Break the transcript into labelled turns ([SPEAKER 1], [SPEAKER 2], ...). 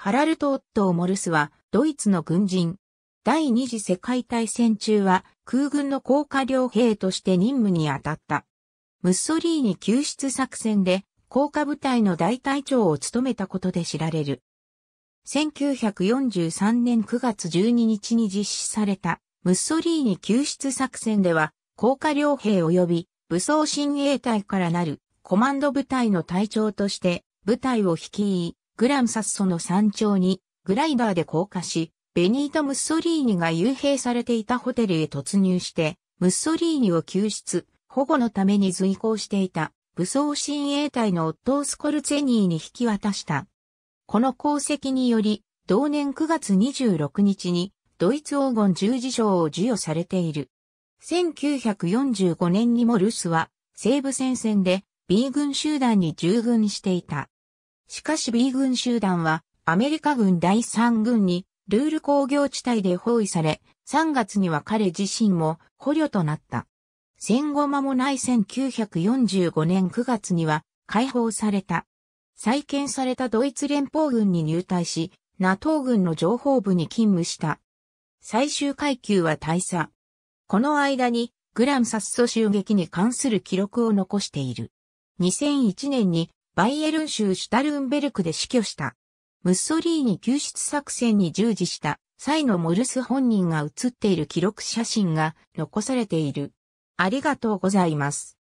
[SPEAKER 1] ハラルト・オットー・モルスはドイツの軍人。第二次世界大戦中は空軍の高架両兵として任務に当たった。ムッソリーニ救出作戦で高架部隊の大隊長を務めたことで知られる。1943年9月12日に実施されたムッソリーニ救出作戦では高架両兵及び武装親衛隊からなるコマンド部隊の隊長として部隊を率い、グランサッソの山頂にグライダーで降下し、ベニート・ムッソリーニが幽閉されていたホテルへ突入して、ムッソリーニを救出、保護のために随行していた武装親衛隊のオットー・スコルツェニーに引き渡した。この功績により、同年9月26日にドイツ黄金十字章を授与されている。1945年にもルスは西部戦線で B 軍集団に従軍していた。しかし B 軍集団はアメリカ軍第3軍にルール工業地帯で包囲され、3月には彼自身も捕虜となった。戦後間もない1945年9月には解放された。再建されたドイツ連邦軍に入隊し、NATO 軍の情報部に勤務した。最終階級は大佐。この間にグランサッソ襲撃に関する記録を残している。2001年にバイエルン州シュタルンベルクで死去した。ムッソリーニ救出作戦に従事した際のモルス本人が写っている記録写真が残されている。ありがとうございます。